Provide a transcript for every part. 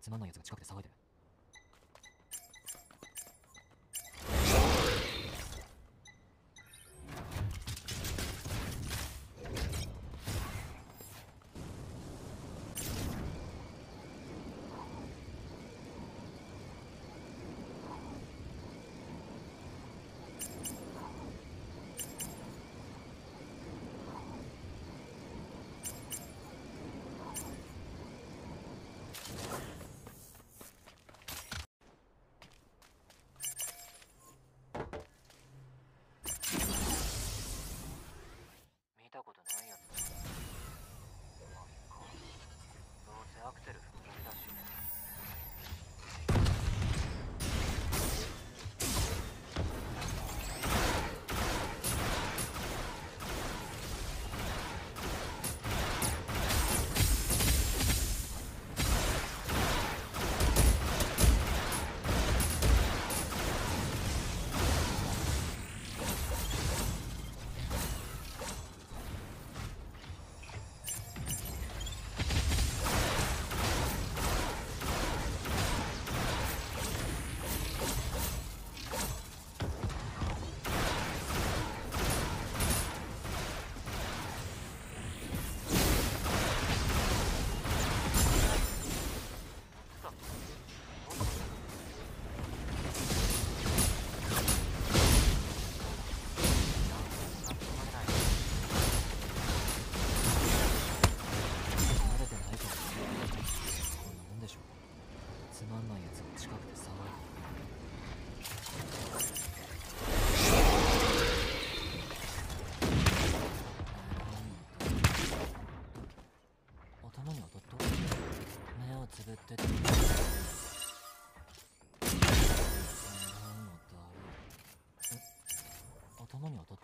つまんないやつが近くで騒いでる。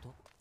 と。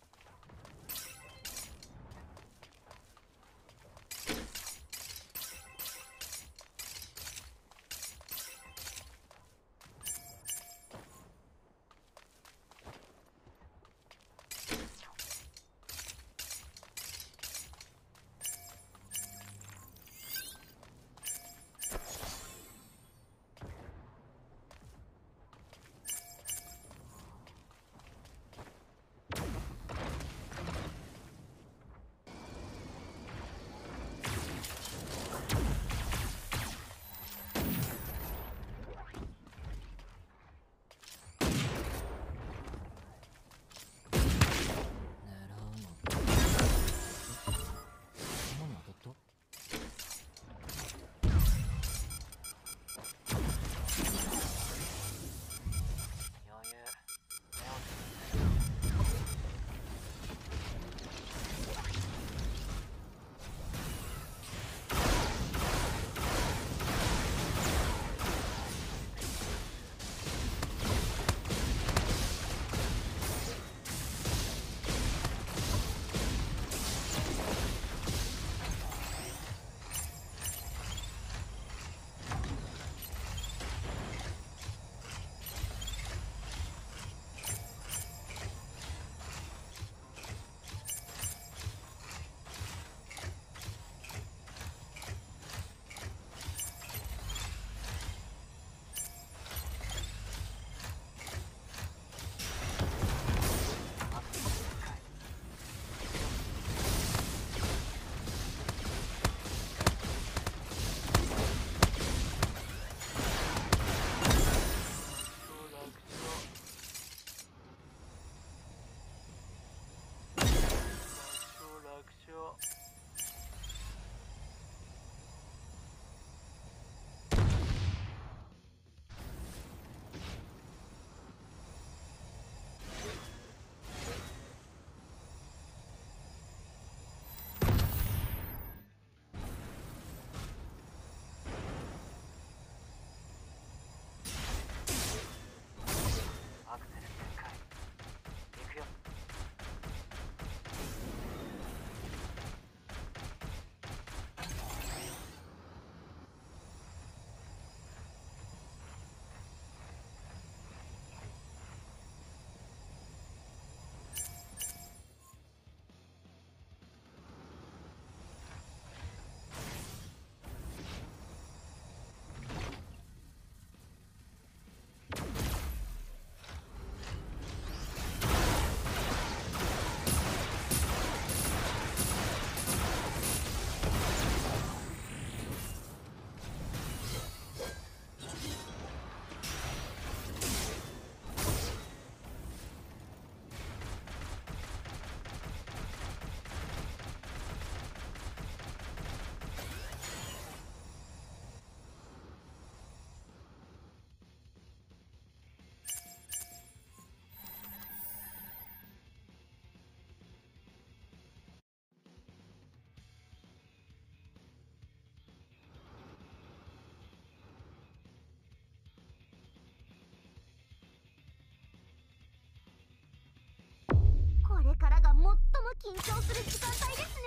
最も緊張する時間帯ですね。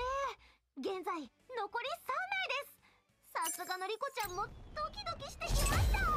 現在残り3名です。さすがのリコちゃんもドキドキしてきました。